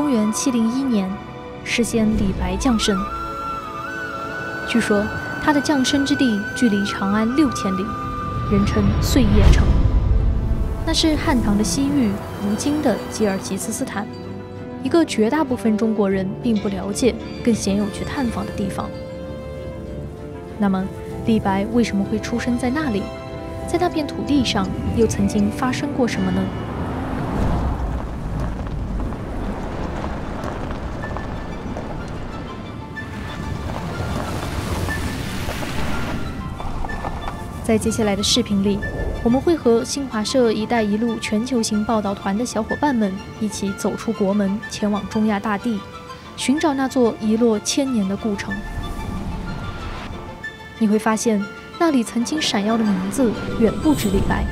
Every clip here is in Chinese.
公元701年，诗仙李白降生。据说他的降生之地距离长安六千里，人称碎叶城。那是汉唐的西域，如今的吉尔吉斯斯坦，一个绝大部分中国人并不了解，更鲜有去探访的地方。那么，李白为什么会出生在那里？在那片土地上，又曾经发生过什么呢？在接下来的视频里，我们会和新华社“一带一路”全球型报道团的小伙伴们一起走出国门，前往中亚大地，寻找那座遗落千年的故城。你会发现，那里曾经闪耀的名字远不止李白，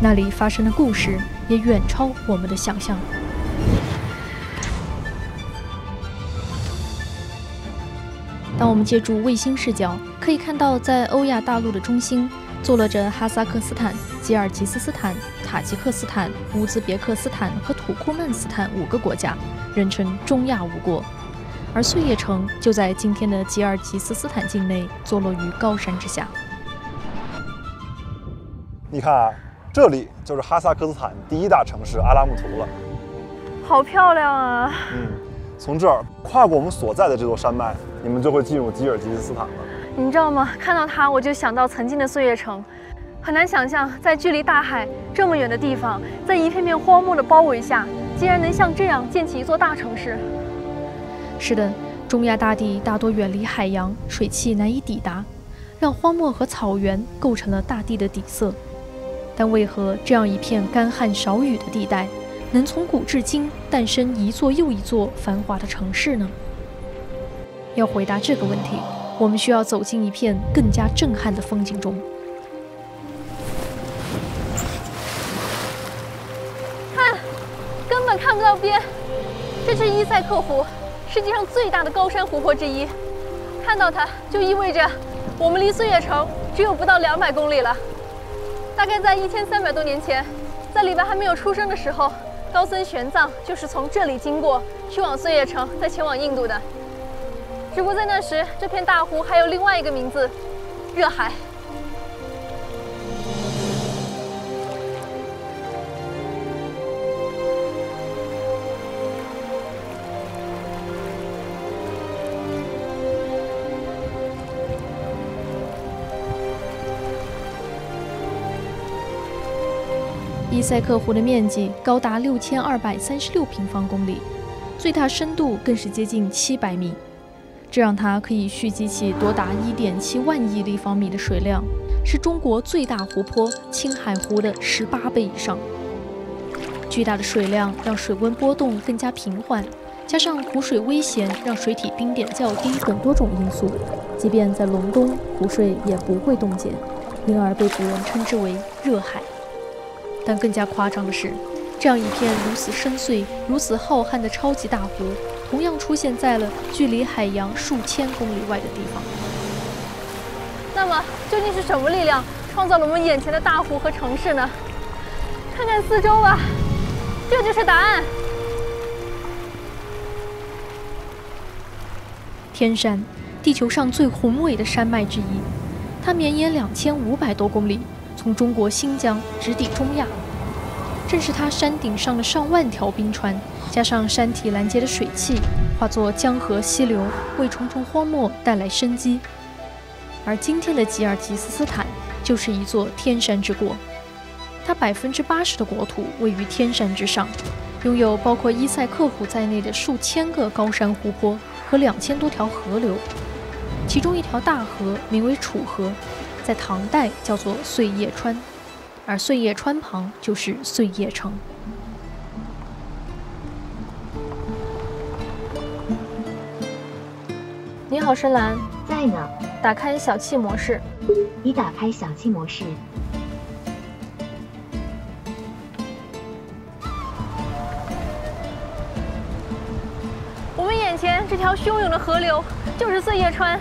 那里发生的故事也远超我们的想象。当我们借助卫星视角，可以看到在欧亚大陆的中心。坐落着哈萨克斯坦、吉尔吉斯斯坦、塔吉克斯坦、乌兹别克斯坦和土库曼斯坦五个国家，人称中亚五国。而碎叶城就在今天的吉尔吉斯斯坦境内，坐落于高山之下。你看啊，这里就是哈萨克斯坦第一大城市阿拉木图了。好漂亮啊！嗯，从这儿跨过我们所在的这座山脉，你们就会进入吉尔吉斯斯坦了。你知道吗？看到它，我就想到曾经的岁月城。很难想象，在距离大海这么远的地方，在一片片荒漠的包围下，竟然能像这样建起一座大城市。是的，中亚大地大多远离海洋，水汽难以抵达，让荒漠和草原构成了大地的底色。但为何这样一片干旱少雨的地带，能从古至今诞生一座又一座繁华的城市呢？要回答这个问题。我们需要走进一片更加震撼的风景中。看，根本看不到边。这是伊塞克湖，世界上最大的高山湖泊之一。看到它，就意味着我们离岁月城只有不到两百公里了。大概在一千三百多年前，在李白还没有出生的时候，高僧玄奘就是从这里经过，去往岁月城，再前往印度的。只不过在那时，这片大湖还有另外一个名字——热海。伊塞克湖的面积高达六千二百三十六平方公里，最大深度更是接近七百米。这让它可以蓄积起多达一点七万亿立方米的水量，是中国最大湖泊青海湖的十八倍以上。巨大的水量让水温波动更加平缓，加上湖水微咸，让水体冰点较低等多种因素，即便在隆冬，湖水也不会冻结，因而被古人称之为热海。但更加夸张的是，这样一片如此深邃、如此浩瀚的超级大湖。同样出现在了距离海洋数千公里外的地方。那么，究竟是什么力量创造了我们眼前的大湖和城市呢？看看四周吧，这就是答案。天山，地球上最宏伟的山脉之一，它绵延两千五百多公里，从中国新疆直抵中亚。正是它山顶上的上万条冰川。加上山体拦截的水汽，化作江河溪流，为重重荒漠带来生机。而今天的吉尔吉斯斯坦就是一座天山之国，它百分之八十的国土位于天山之上，拥有包括伊塞克湖在内的数千个高山湖泊和两千多条河流，其中一条大河名为楚河，在唐代叫做碎叶川，而碎叶川旁就是碎叶城。你好，深蓝，在呢。打开小憩模式。已打开小憩模式。我们眼前这条汹涌的河流就是碎叶川，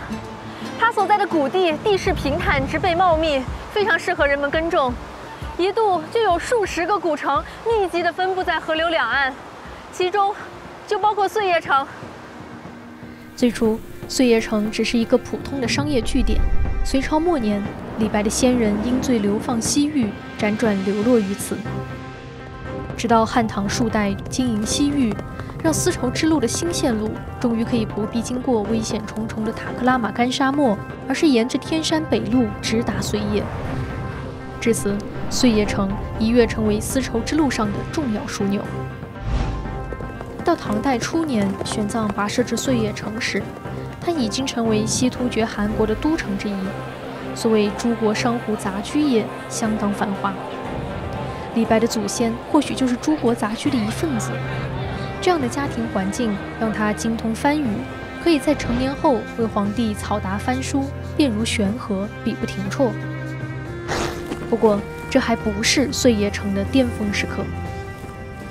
它所在的谷地地势平坦，植被茂密，非常适合人们耕种。一度就有数十个古城密集地分布在河流两岸，其中就包括碎叶城。最初，碎叶城只是一个普通的商业据点。隋朝末年，李白的先人因罪流放西域，辗转流落于此。直到汉唐数代经营西域，让丝绸之路的新线路终于可以不必经过危险重重的塔克拉玛干沙漠，而是沿着天山北路直达碎叶。至此，碎叶城一跃成为丝绸之路上的重要枢纽。到唐代初年，玄奘跋涉至碎叶城时，它已经成为西突厥汗国的都城之一。所谓诸国商贾杂居也，相当繁华。李白的祖先或许就是诸国杂居的一份子。这样的家庭环境让他精通番语，可以在成年后为皇帝草答翻书，便如悬河，笔不停辍。不过，这还不是碎叶城的巅峰时刻。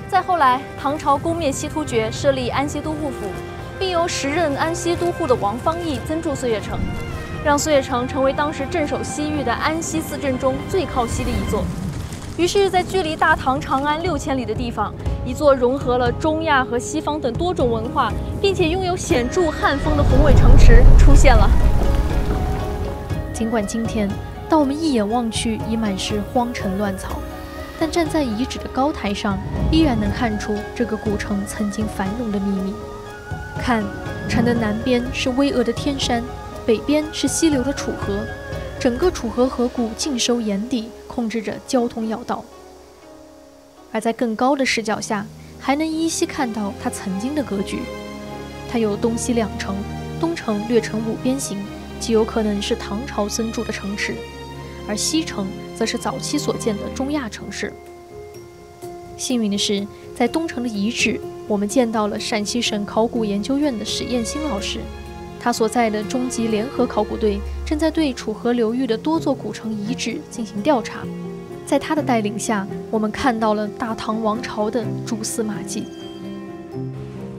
再后来，唐朝攻灭西突厥，设立安西都护府，并由时任安西都护的王方义增筑碎叶城，让碎叶城成为当时镇守西域的安西四镇中最靠西的一座。于是，在距离大唐长安六千里的地方，一座融合了中亚和西方等多种文化，并且拥有显著汉风的宏伟城池出现了。尽管今天，当我们一眼望去已满是荒尘乱草。但站在遗址的高台上，依然能看出这个古城曾经繁荣的秘密。看，城的南边是巍峨的天山，北边是溪流的楚河，整个楚河河谷尽收眼底，控制着交通要道。而在更高的视角下，还能依稀看到它曾经的格局。它有东西两城，东城略呈五边形，极有可能是唐朝僧筑的城池。而西城则是早期所建的中亚城市。幸运的是，在东城的遗址，我们见到了陕西省考古研究院的史彦新老师，他所在的中级联合考古队正在对楚河流域的多座古城遗址进行调查。在他的带领下，我们看到了大唐王朝的蛛丝马迹。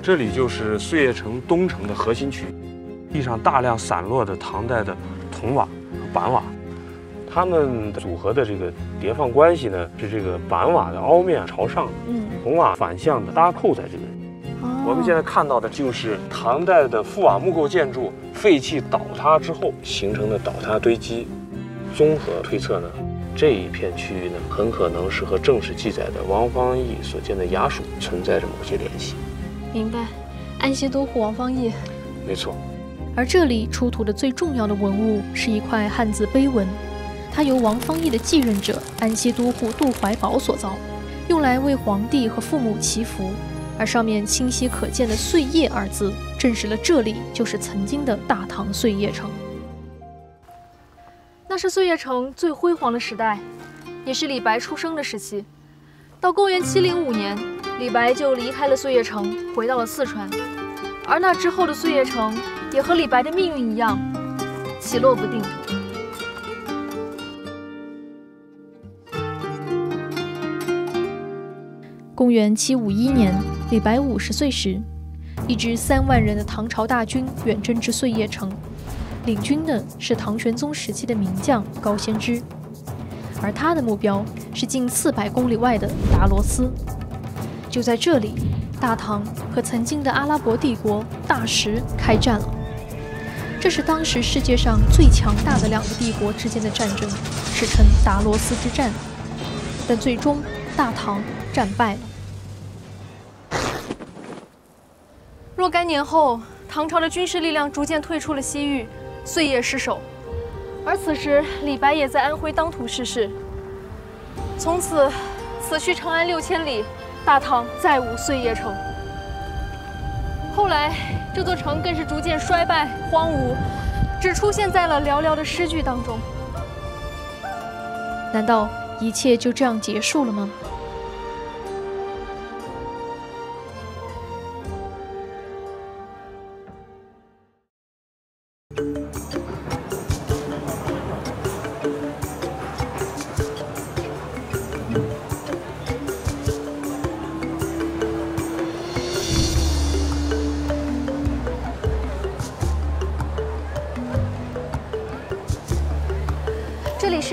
这里就是碎叶城东城的核心区，地上大量散落的唐代的铜瓦和板瓦。它们组合的这个叠放关系呢，是这个板瓦的凹面朝上，嗯，铜瓦反向的搭扣在这里。我们现在看到的就是唐代的覆瓦木构建筑废弃倒塌之后形成的倒塌堆积。综合推测呢，这一片区域呢，很可能是和正史记载的王方义所建的衙署存在着某些联系。明白，安西都护王方义，没错。而这里出土的最重要的文物是一块汉字碑文。它由王方义的继任者安西都护杜怀宝所造，用来为皇帝和父母祈福。而上面清晰可见的“碎叶”二字，证实了这里就是曾经的大唐碎叶城。那是碎叶城最辉煌的时代，也是李白出生的时期。到公元七零五年，李白就离开了碎叶城，回到了四川。而那之后的碎叶城，也和李白的命运一样，起落不定。公元七五一年，李白五十岁时，一支三万人的唐朝大军远征至碎叶城，领军的是唐玄宗时期的名将高仙芝，而他的目标是近四百公里外的达罗斯。就在这里，大唐和曾经的阿拉伯帝国大食开战了。这是当时世界上最强大的两个帝国之间的战争，史称达罗斯之战。但最终，大唐。战败了。若干年后，唐朝的军事力量逐渐退出了西域，碎叶失守。而此时，李白也在安徽当涂逝世。从此，此去长安六千里，大唐再无碎叶城。后来，这座城更是逐渐衰败荒芜，只出现在了寥寥的诗句当中。难道一切就这样结束了吗？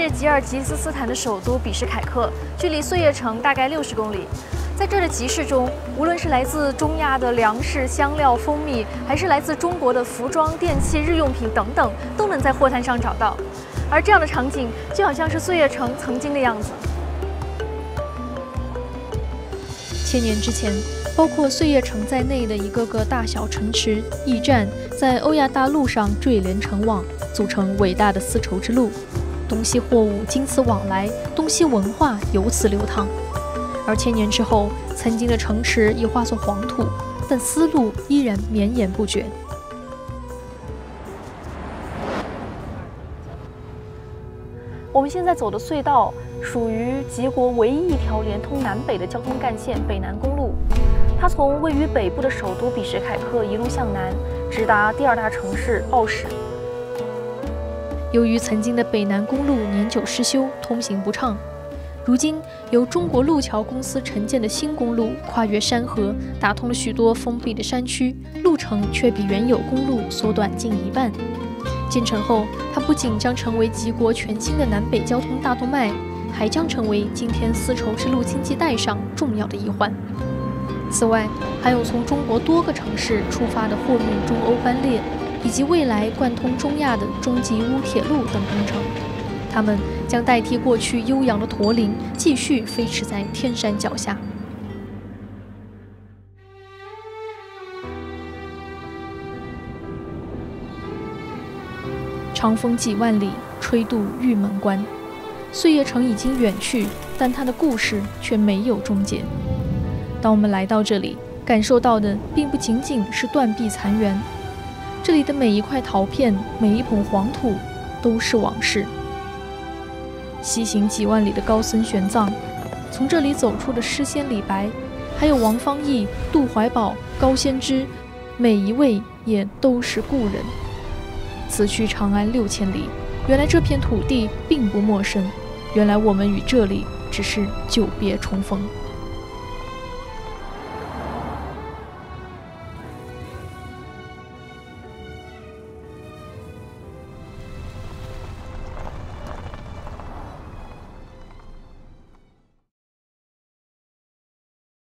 是吉尔吉斯斯坦的首都比什凯克，距离碎叶城大概六十公里。在这的集市中，无论是来自中亚的粮食、香料、蜂蜜，还是来自中国的服装、电器、日用品等等，都能在货摊上找到。而这样的场景，就好像是岁月城曾经的样子。千年之前，包括岁月城在内的一个个大小城池、驿站，在欧亚大陆上坠连成网，组成伟大的丝绸之路。东西货物经此往来，东西文化由此流淌。而千年之后，曾经的城池已化作黄土，但丝路依然绵延不绝。我们现在走的隧道属于吉国唯一一条连通南北的交通干线——北南公路。它从位于北部的首都比什凯克一路向南，直达第二大城市奥什。由于曾经的北南公路年久失修，通行不畅。如今，由中国路桥公司承建的新公路跨越山河，打通了许多封闭的山区，路程却比原有公路缩短近一半。建成后，它不仅将成为吉国全新的南北交通大动脉，还将成为今天丝绸之路经济带上重要的一环。此外，还有从中国多个城市出发的货运中欧班列，以及未来贯通中亚的中吉乌铁路等工程。它们将代替过去悠扬的驼铃，继续飞驰在天山脚下。长风几万里，吹渡玉门关。岁月城已经远去，但它的故事却没有终结。当我们来到这里，感受到的并不仅仅是断壁残垣，这里的每一块陶片，每一捧黄土，都是往事。西行几万里的高僧玄奘，从这里走出的诗仙李白，还有王方义、杜怀宝、高仙芝，每一位也都是故人。此去长安六千里，原来这片土地并不陌生，原来我们与这里只是久别重逢。